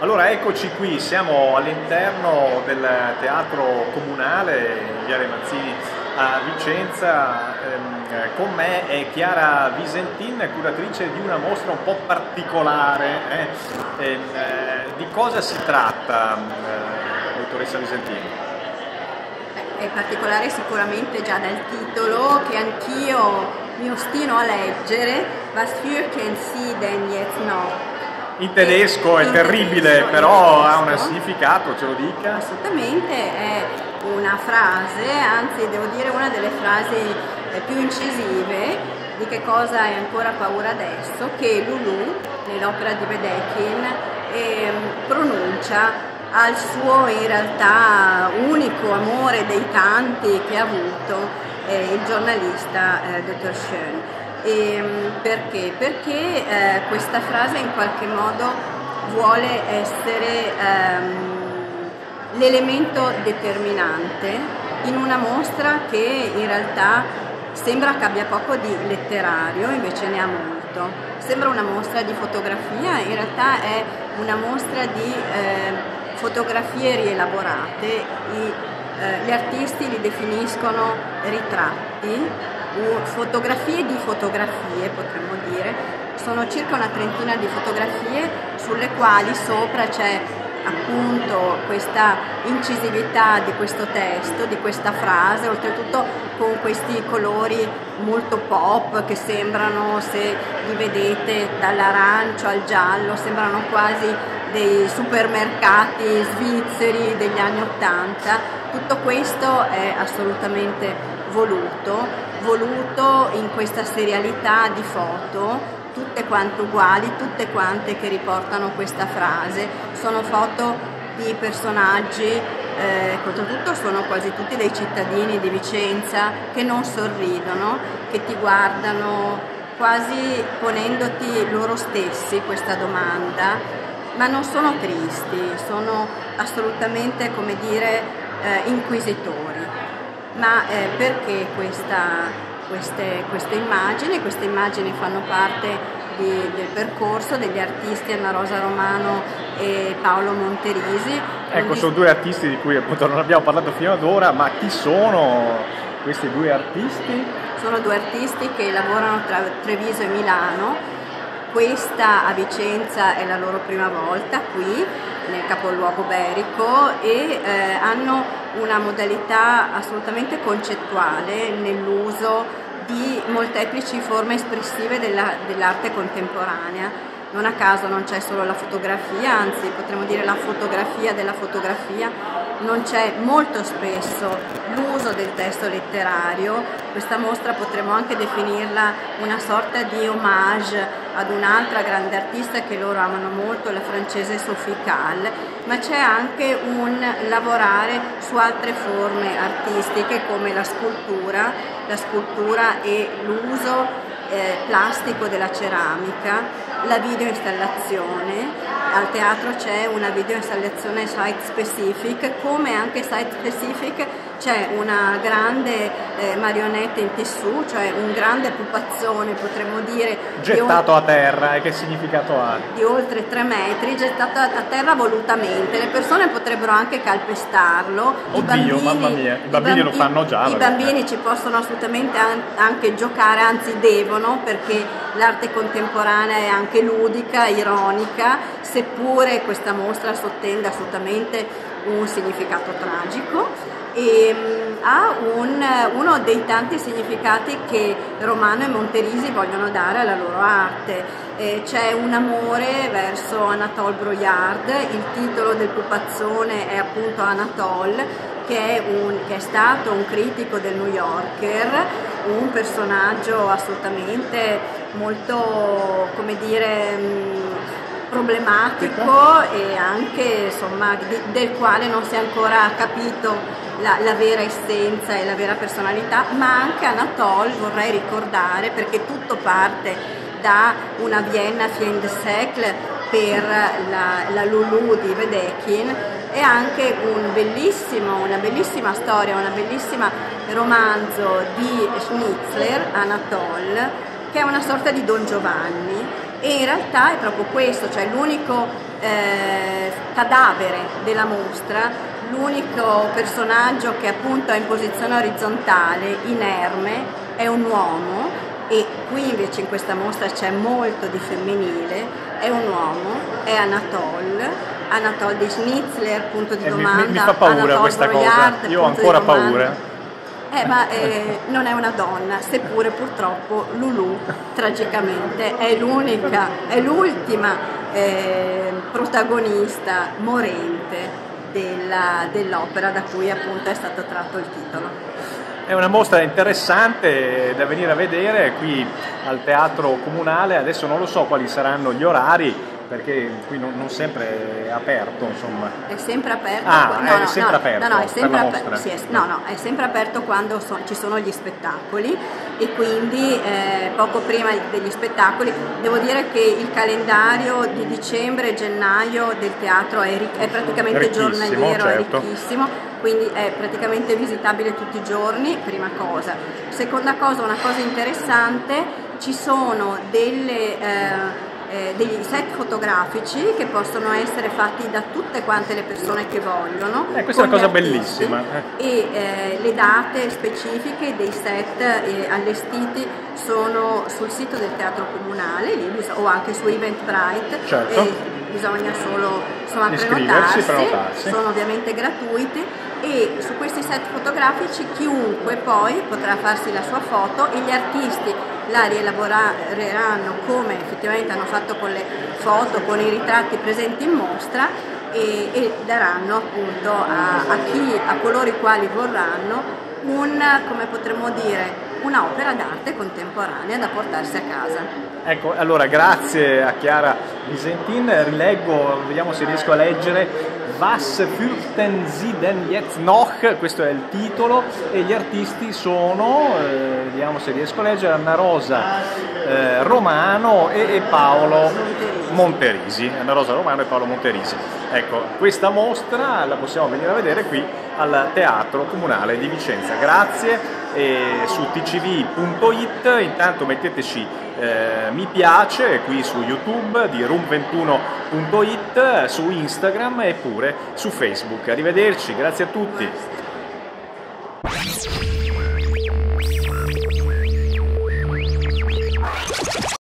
Allora eccoci qui, siamo all'interno del teatro comunale in Viale Mazzini a Vicenza. Ehm, con me è Chiara Visentin, curatrice di una mostra un po' particolare. Eh? Ehm, eh, di cosa si tratta, eh, dottoressa Visentin? È particolare sicuramente già dal titolo che anch'io mi ostino a leggere, Was für kein Sie denn jetzt noch? in tedesco è terribile, però ha un significato, ce lo dica? Assolutamente, è una frase, anzi devo dire una delle frasi eh, più incisive di che cosa hai ancora paura adesso, che Lulu, nell'opera di Wedekind, eh, pronuncia al suo in realtà unico amore dei tanti che ha avuto eh, il giornalista eh, Dr. Schoen. E, ehm, perché? Perché eh, questa frase in qualche modo vuole essere ehm, l'elemento determinante in una mostra che in realtà sembra che abbia poco di letterario, invece ne ha molto. Sembra una mostra di fotografia, in realtà è una mostra di eh, fotografie rielaborate. I, eh, gli artisti li definiscono ritratti fotografie di fotografie, potremmo dire. Sono circa una trentina di fotografie sulle quali sopra c'è appunto questa incisività di questo testo, di questa frase, oltretutto con questi colori molto pop che sembrano, se li vedete dall'arancio al giallo, sembrano quasi dei supermercati svizzeri degli anni Ottanta. Tutto questo è assolutamente voluto voluto in questa serialità di foto, tutte quante uguali, tutte quante che riportano questa frase. Sono foto di personaggi, eh, oltretutto sono quasi tutti dei cittadini di Vicenza che non sorridono, che ti guardano quasi ponendoti loro stessi questa domanda, ma non sono tristi, sono assolutamente, come dire, eh, inquisitori ma eh, perché questa, queste, queste, immagini? Queste immagini fanno parte di, del percorso degli artisti Anna Rosa Romano e Paolo Monterisi. Ecco, sono due artisti di cui appunto non abbiamo parlato fino ad ora, ma chi sono questi due artisti? Sono due artisti che lavorano tra Treviso e Milano. Questa a Vicenza è la loro prima volta qui nel capoluogo berico e eh, hanno una modalità assolutamente concettuale nell'uso di molteplici forme espressive della, dell'arte contemporanea. Non a caso non c'è solo la fotografia, anzi potremmo dire la fotografia della fotografia, non c'è molto spesso l'uso del testo letterario, questa mostra potremmo anche definirla una sorta di homage ad un'altra grande artista che loro amano molto, la francese Sophie Calle, ma c'è anche un lavorare su altre forme artistiche come la scultura, la scultura e l'uso eh, plastico della ceramica, la videoinstallazione, al teatro c'è una videoinstallazione site specific, come anche site specific c'è una grande eh, marionetta in tessù, cioè un grande pupazzone potremmo dire. Gettato a terra, e che significato ha? Di oltre tre metri, gettato a terra volutamente. Le persone potrebbero anche calpestarlo. Oddio, I bambini, mamma mia, i bambini, lo fanno già. I, bambini ci possono assolutamente anche giocare, anzi devono, perché l'arte contemporanea è anche ludica, ironica, seppure questa mostra sottende assolutamente un significato tragico e mm, ha un, uno dei tanti significati che Romano e Monterisi vogliono dare alla loro arte. Eh, c'è un amore verso Anatole Broyard, il titolo del pupazzone è appunto Anatole, che è, un, che è stato un critico del New Yorker, un personaggio assolutamente molto, come dire, mm, problematico e anche insomma, del quale non si è ancora capito la, la, vera essenza e la vera personalità, ma anche Anatole vorrei ricordare perché tutto parte da una Vienna fin de siècle per la, la Lulu di Wedekind e anche un una bellissima storia, un bellissimo romanzo di Schnitzler, Anatole, che è una sorta di Don Giovanni. E in realtà è proprio questo, cioè l'unico eh, cadavere della mostra, l'unico personaggio che appunto è in posizione orizzontale, inerme, è un uomo. E qui invece in questa mostra c'è molto di femminile, è un uomo, è Anatole, Anatole di Schnitzler, punto di eh, domanda, mi, mi, fa paura Anatole questa Broyard, cosa, io ho ancora paura. Eh, ma eh, non è una donna, seppure purtroppo Lulu tragicamente è l'unica, è l'ultima eh, protagonista morente della, dell'opera da cui appunto è stato tratto il titolo. È una mostra interessante da venire a vedere qui al Teatro Comunale, adesso non lo so quali saranno gli orari, perché qui non, non, sempre è aperto, insomma. È sempre aperto. Ah, no, è no, sempre no, aperto. No, no, è sempre, aper- sì, è, no, no, è sempre aperto quando so- ci sono gli spettacoli e quindi eh, poco prima degli spettacoli devo dire che il calendario di dicembre e gennaio del teatro è, ric- è praticamente giornaliero, certo. è ricchissimo, quindi è praticamente visitabile tutti i giorni, prima cosa. Seconda cosa, una cosa interessante, ci sono delle... Eh, eh, degli set fotografici che possono essere fatti da tutte quante le persone che vogliono. Eh, questa è una cosa bellissima. Eh. E eh, le date specifiche dei set eh, allestiti sono sul sito del Teatro Comunale lì, o anche su Eventbrite. Certo. bisogna solo insomma, prenotarsi, prenotarsi, sono ovviamente gratuiti e su questi set fotografici chiunque poi potrà farsi la sua foto e gli artisti la rielaboreranno come effettivamente hanno fatto con le foto, con i ritratti presenti in mostra e, e daranno appunto a, a, chi, a coloro i quali vorranno un, come potremmo dire, un'opera d'arte contemporanea da portarsi a casa. Ecco, allora grazie a Chiara Visentin, rileggo, vediamo se riesco a leggere Was fürchten Sie denn jetzt noch? Questo è il titolo e gli artisti sono, eh, vediamo se riesco a leggere, Anna Rosa eh, Romano e, e Paolo Monterisi. Anna Rosa Romano e Paolo Monterisi. Ecco, questa mostra la possiamo venire a vedere qui al Teatro Comunale di Vicenza. Grazie e su tcv.it intanto metteteci eh, mi piace qui su YouTube di room21.it, su Instagram e pure su Facebook. Arrivederci, grazie a tutti.